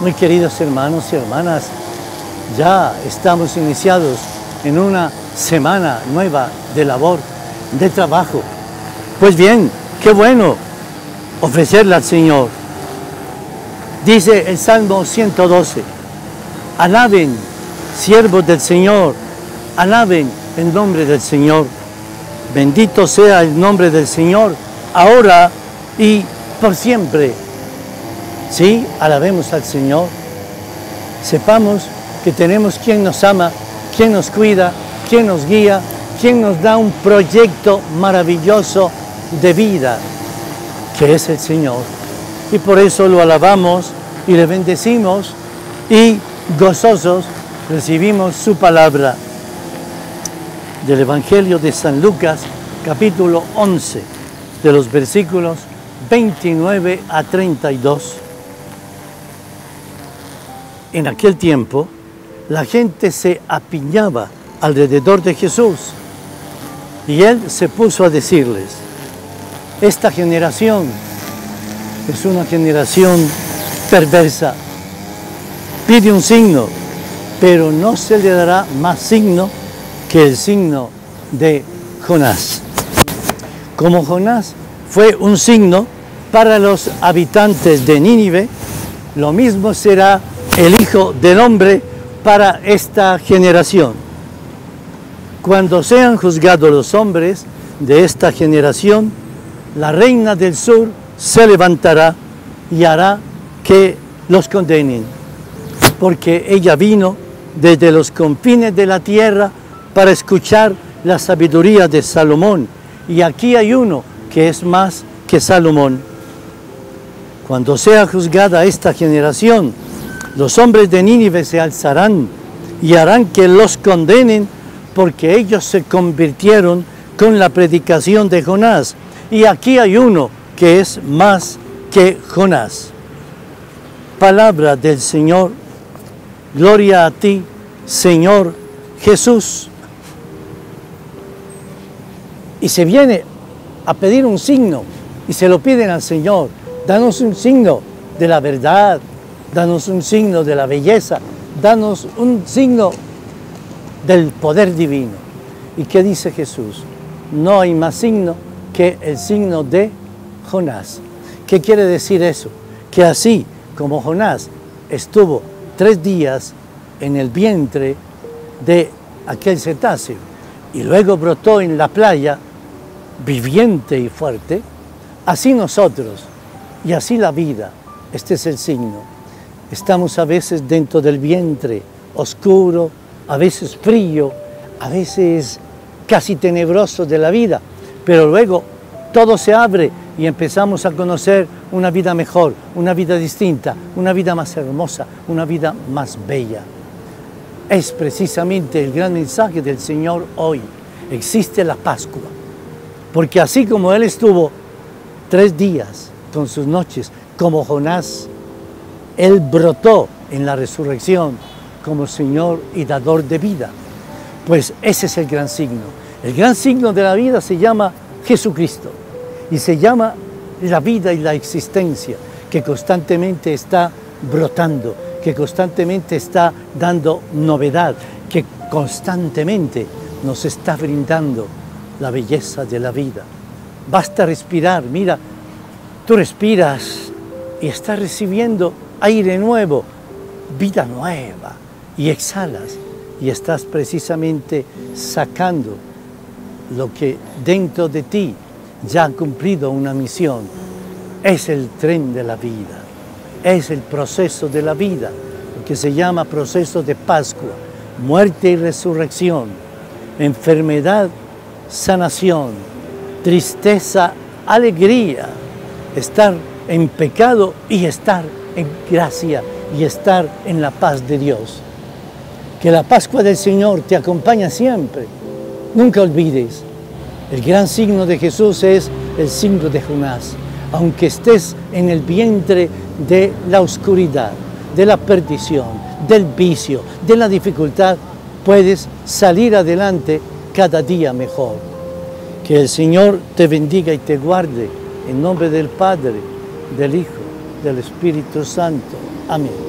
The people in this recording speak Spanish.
Muy queridos hermanos y hermanas, ya estamos iniciados en una semana nueva de labor, de trabajo. Pues bien, qué bueno ofrecerle al Señor. Dice el Salmo 112, alaben, siervos del Señor, alaben el nombre del Señor. Bendito sea el nombre del Señor, ahora y por siempre. Sí, alabemos al Señor. Sepamos que tenemos quien nos ama, quien nos cuida, quien nos guía, quien nos da un proyecto maravilloso de vida, que es el Señor. Y por eso lo alabamos y le bendecimos y gozosos recibimos su palabra del Evangelio de San Lucas, capítulo 11, de los versículos 29 a 32. En aquel tiempo, la gente se apiñaba alrededor de Jesús y él se puso a decirles, esta generación es una generación perversa, pide un signo, pero no se le dará más signo que el signo de Jonás. Como Jonás fue un signo para los habitantes de Nínive, lo mismo será el Hijo del Hombre para esta generación. Cuando sean juzgados los hombres de esta generación, la reina del sur se levantará y hará que los condenen, porque ella vino desde los confines de la tierra para escuchar la sabiduría de Salomón. Y aquí hay uno que es más que Salomón. Cuando sea juzgada esta generación, los hombres de Nínive se alzarán y harán que los condenen porque ellos se convirtieron con la predicación de Jonás. Y aquí hay uno que es más que Jonás. Palabra del Señor. Gloria a ti, Señor Jesús y se viene a pedir un signo y se lo piden al Señor. Danos un signo de la verdad, danos un signo de la belleza, danos un signo del poder divino. ¿Y qué dice Jesús? No hay más signo que el signo de Jonás. ¿Qué quiere decir eso? Que así como Jonás estuvo tres días en el vientre de aquel cetáceo y luego brotó en la playa, viviente y fuerte, así nosotros y así la vida, este es el signo. Estamos a veces dentro del vientre, oscuro, a veces frío, a veces casi tenebroso de la vida, pero luego todo se abre y empezamos a conocer una vida mejor, una vida distinta, una vida más hermosa, una vida más bella. Es precisamente el gran mensaje del Señor hoy. Existe la Pascua porque así como él estuvo tres días con sus noches, como Jonás, él brotó en la resurrección como Señor y dador de vida. Pues ese es el gran signo. El gran signo de la vida se llama Jesucristo y se llama la vida y la existencia que constantemente está brotando, que constantemente está dando novedad, que constantemente nos está brindando la belleza de la vida. Basta respirar, mira, tú respiras y estás recibiendo aire nuevo, vida nueva, y exhalas y estás precisamente sacando lo que dentro de ti ya ha cumplido una misión. Es el tren de la vida, es el proceso de la vida, lo que se llama proceso de Pascua, muerte y resurrección, enfermedad sanación, tristeza, alegría, estar en pecado y estar en gracia y estar en la paz de Dios. Que la Pascua del Señor te acompañe siempre. Nunca olvides, el gran signo de Jesús es el signo de Jonás. Aunque estés en el vientre de la oscuridad, de la perdición, del vicio, de la dificultad, puedes salir adelante cada día mejor. Que el Señor te bendiga y te guarde en nombre del Padre, del Hijo, del Espíritu Santo. Amén.